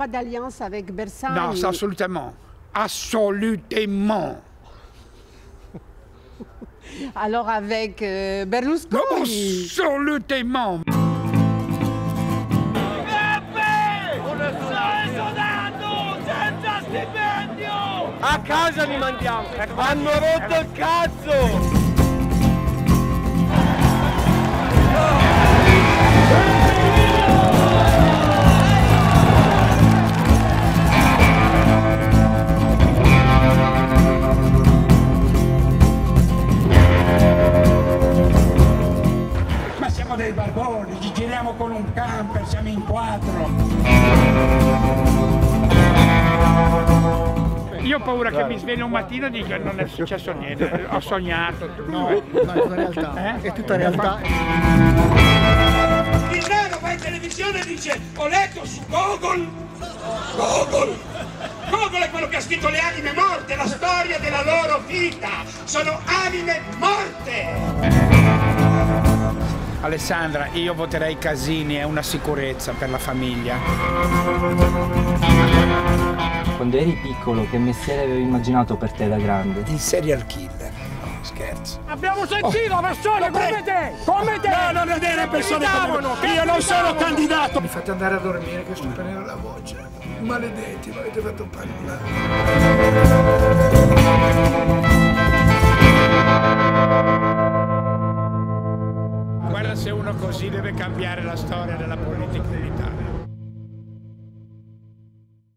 Pas d'alliance avec Versailles Non, ça, absolument. Absolument. Alors avec euh, Berlusconi Absolument. A casa li mandiamo! Hanno rotto il cazzo! Siamo dei barboni, ci giriamo con un camper, siamo in quattro. Io ho paura che mi svegli un mattino e dica non è successo niente, ho sognato. No, No, è tutta realtà. Eh? È tutta realtà. Il nero va in televisione e dice ho letto su Google Google Google è quello che ha scritto le anime morte, la storia della loro vita sono anime morte Alessandra, io voterei Casini, è una sicurezza per la famiglia. Quando eri piccolo, che mestiere avevi immaginato per te da grande? Il serial killer. No, scherzo. Abbiamo sentito persone come te! Come te! No, non vedere persone come me. Io non sono candidato Mi fate andare a dormire che sto prendendo la voce. Maledetti, mi avete fatto parlare. Guarda se uno così deve cambiare la storia della politica in Italia.